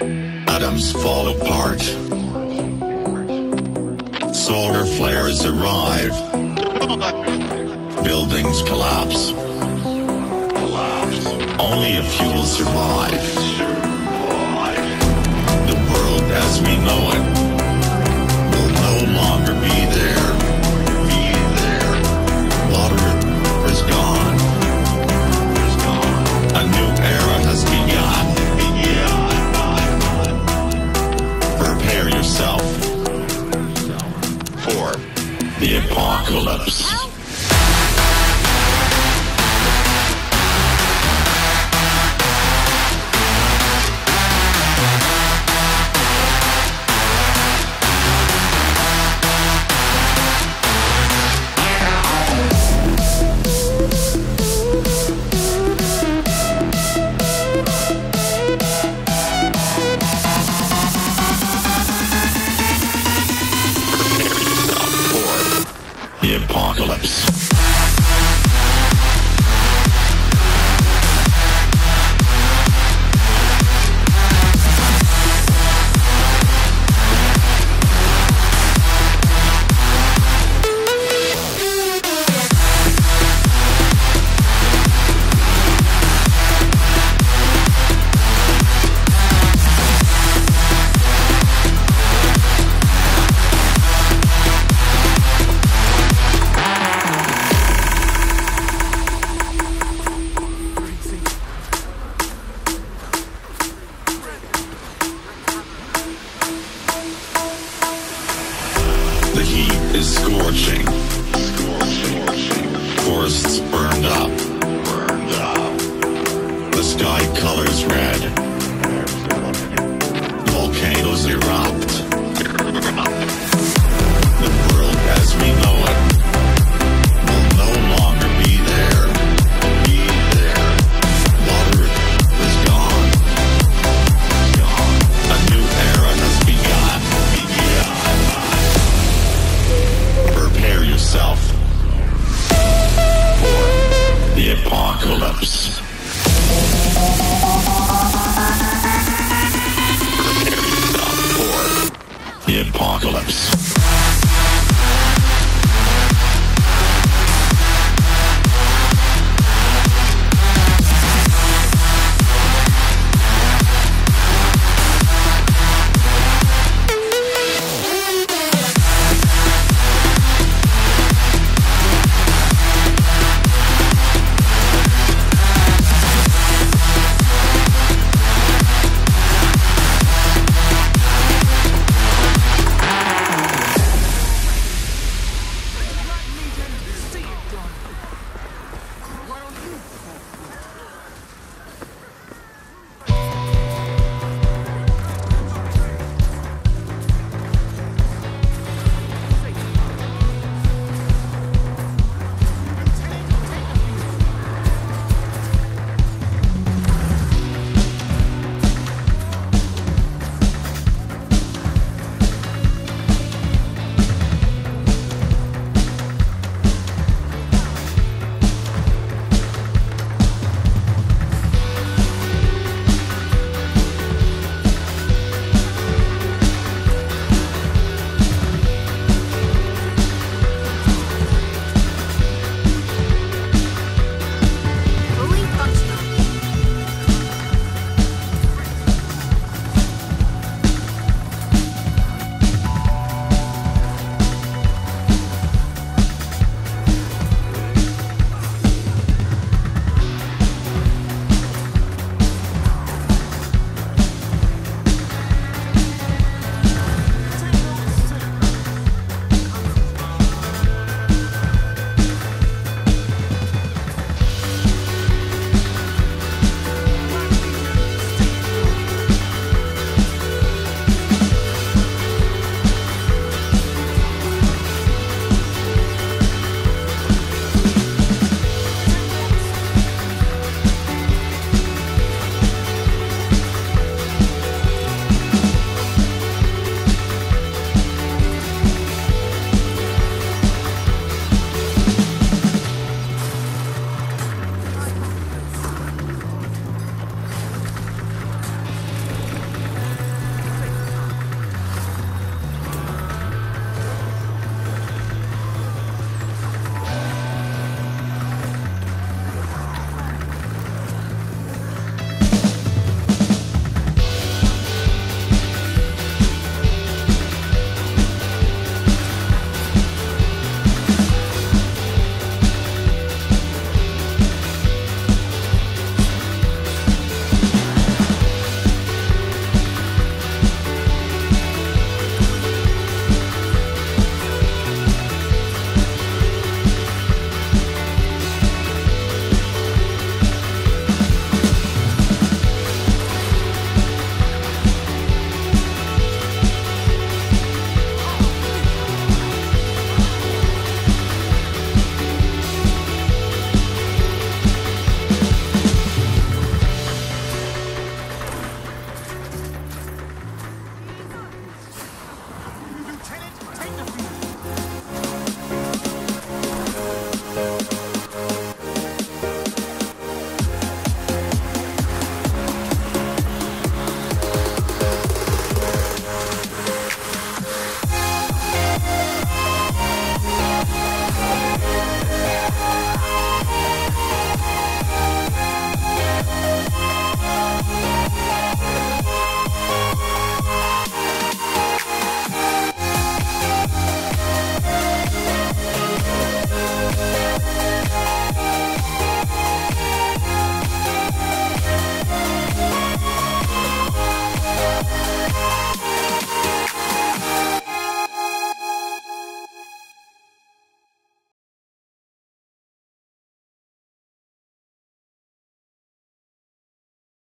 Atoms fall apart. Solar flares arrive. Buildings collapse. Only a few will survive. The world as we know it will no longer be there. The apocalypse. Scorching. Forests. Burned up. The sky colors red. Apocalypse. The apocalypse.